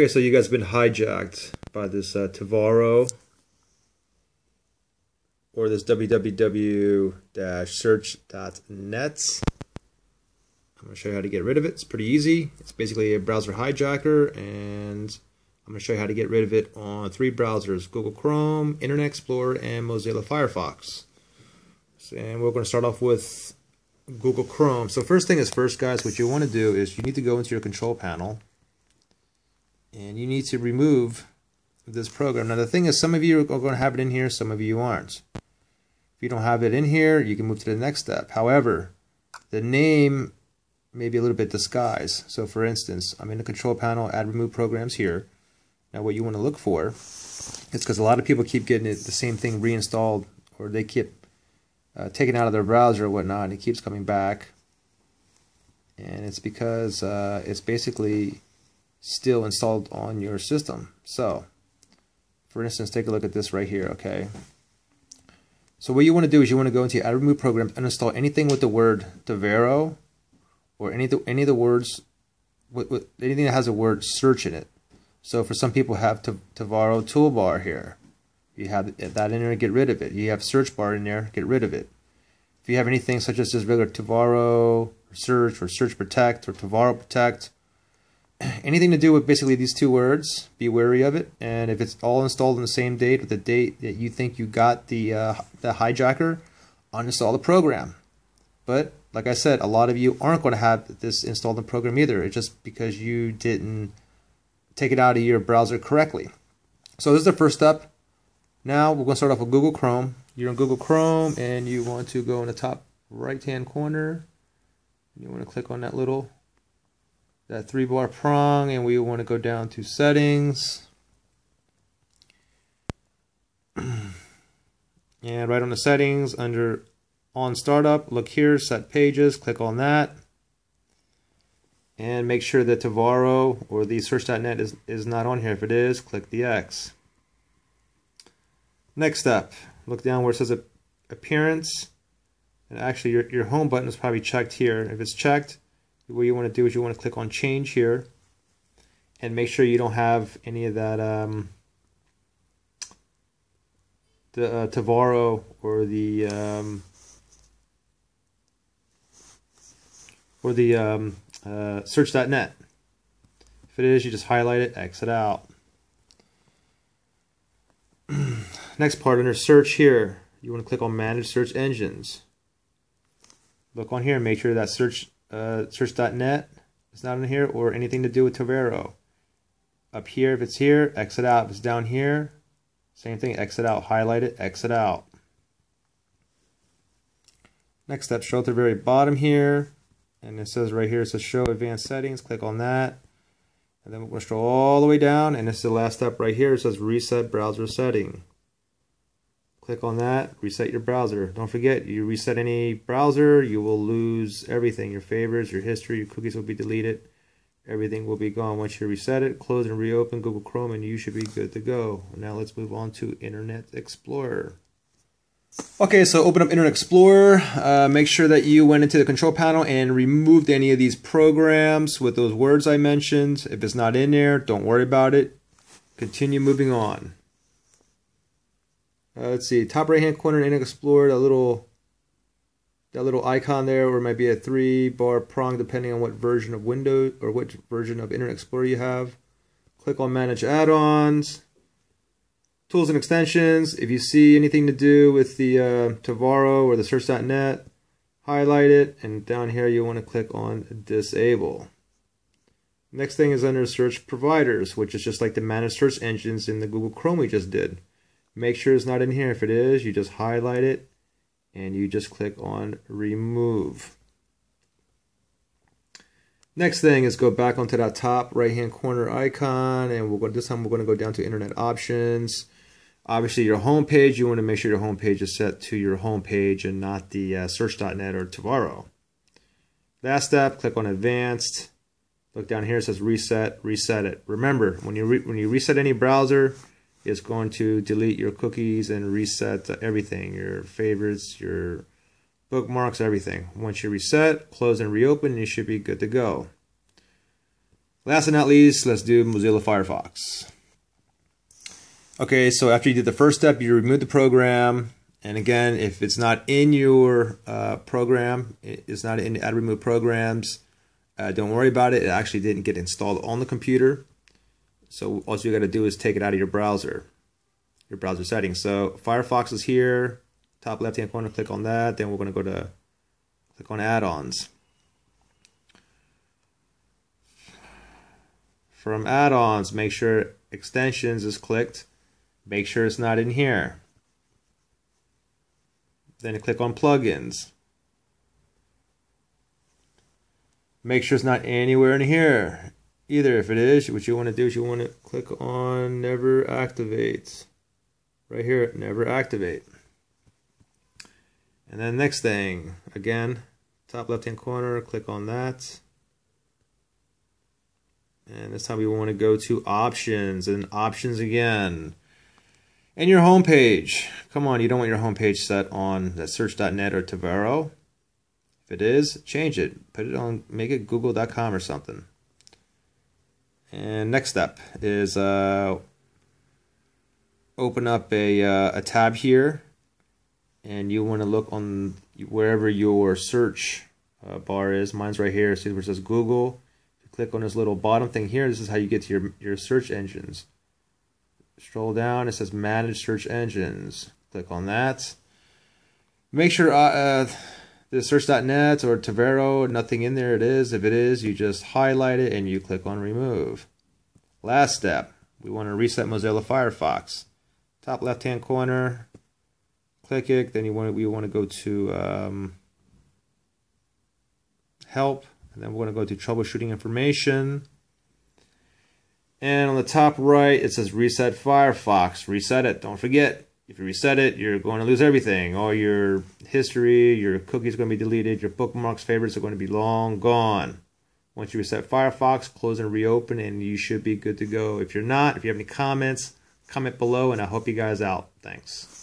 Okay, so you guys have been hijacked by this uh, Tuvaro or this www-search.net. I'm going to show you how to get rid of it. It's pretty easy. It's basically a browser hijacker and I'm going to show you how to get rid of it on three browsers, Google Chrome, Internet Explorer, and Mozilla Firefox. And we're going to start off with Google Chrome. So first thing is first, guys, what you want to do is you need to go into your control panel and you need to remove this program. Now the thing is some of you are going to have it in here, some of you aren't. If you don't have it in here, you can move to the next step. However, the name may be a little bit disguised. So for instance, I'm in the control panel, add remove programs here. Now what you want to look for is because a lot of people keep getting it, the same thing reinstalled or they keep uh, taken out of their browser or whatnot and it keeps coming back. And it's because uh, it's basically still installed on your system. So, for instance, take a look at this right here, okay? So what you want to do is you want to go into Add Remove Program and install anything with the word Tuvaro or any of the, any of the words, with, with anything that has a word search in it. So for some people have to Tuvaro toolbar here. You have that in there, get rid of it. You have search bar in there, get rid of it. If you have anything such as this regular Tuvaro or search or search protect or Tuvaro protect, anything to do with basically these two words, be wary of it. And if it's all installed on the same date with the date that you think you got the uh, the hijacker, uninstall the program. But like I said, a lot of you aren't going to have this installed in the program either. It's just because you didn't take it out of your browser correctly. So this is the first step. Now we're going to start off with Google Chrome. You're in Google Chrome and you want to go in the top right hand corner. You want to click on that little that three bar prong and we want to go down to settings. And right on the settings under on startup look here set pages click on that. And make sure that Tuvaro or the search.net is, is not on here. If it is click the X. Next step look down where it says appearance. And actually your, your home button is probably checked here. If it's checked what you want to do is you want to click on change here and make sure you don't have any of that um, the uh, Tuvaro or the um, or the um, uh, search.net. If it is, you just highlight it, exit out. Next part under search here, you want to click on manage search engines. Look on here, and make sure that search uh, search.net is not in here or anything to do with Tuvaro. Up here, if it's here, exit out. If it's down here, same thing, exit out, highlight it, exit out. Next step, show at the very bottom here, and it says right here, it says show advanced settings, click on that. And then we're going to scroll all the way down, and this is the last step right here, it says reset browser setting. Click on that, reset your browser. Don't forget, you reset any browser, you will lose everything. Your favorites, your history, your cookies will be deleted. Everything will be gone once you reset it. Close and reopen Google Chrome and you should be good to go. Now let's move on to Internet Explorer. Okay, so open up Internet Explorer. Uh, make sure that you went into the control panel and removed any of these programs with those words I mentioned. If it's not in there, don't worry about it. Continue moving on. Uh, let's see, top right hand corner, Internet Explorer, that little that little icon there, or it might be a three bar prong depending on what version of Windows or which version of Internet Explorer you have. Click on Manage Add-ons, Tools and Extensions. If you see anything to do with the uh, Tuvaro or the Search.net, highlight it, and down here you want to click on Disable. Next thing is under Search Providers, which is just like the managed search engines in the Google Chrome we just did. Make sure it's not in here. If it is, you just highlight it and you just click on remove. Next thing is go back onto that top right hand corner icon and we're going this time we're going to go down to internet options. Obviously your home page, you want to make sure your home page is set to your home page and not the uh, search.net or Tuvaro. Last step, click on advanced. Look down here, it says reset, reset it. Remember, when you when you reset any browser, it's going to delete your cookies and reset everything, your favorites, your bookmarks, everything. Once you reset, close and reopen, you should be good to go. Last but not least, let's do Mozilla Firefox. Okay, so after you did the first step, you remove the program. And again, if it's not in your uh, program, it's not in add remove programs, uh, don't worry about it. It actually didn't get installed on the computer. So all you got to do is take it out of your browser, your browser settings. So Firefox is here, top left hand corner, click on that. Then we're going to go to click on add-ons. From add-ons, make sure extensions is clicked. Make sure it's not in here. Then click on plugins. Make sure it's not anywhere in here. Either if it is, what you want to do is you want to click on never activate. Right here, never activate. And then next thing, again, top left hand corner, click on that. And this time we want to go to options and options again. And your home page. Come on, you don't want your home page set on that search.net or Tuvaro. If it is, change it. Put it on, make it google.com or something. And next step is uh, open up a, uh, a tab here. And you want to look on wherever your search uh, bar is. Mine's right here. See where it says Google. If you click on this little bottom thing here, this is how you get to your, your search engines. Scroll down, it says Manage Search Engines. Click on that. Make sure uh, uh, the search.net or Tuvaro, nothing in there it is. If it is, you just highlight it and you click on Remove. Last step, we want to reset Mozilla Firefox. Top left hand corner, click it. Then you want to, we want to go to um, Help, and then we're going to go to Troubleshooting Information. And on the top right, it says reset Firefox. Reset it. Don't forget, if you reset it, you're going to lose everything. All your history, your cookies are going to be deleted, your bookmarks, favorites are going to be long gone. Once you reset Firefox, close and reopen, and you should be good to go. If you're not, if you have any comments, comment below, and I hope you guys out. Thanks.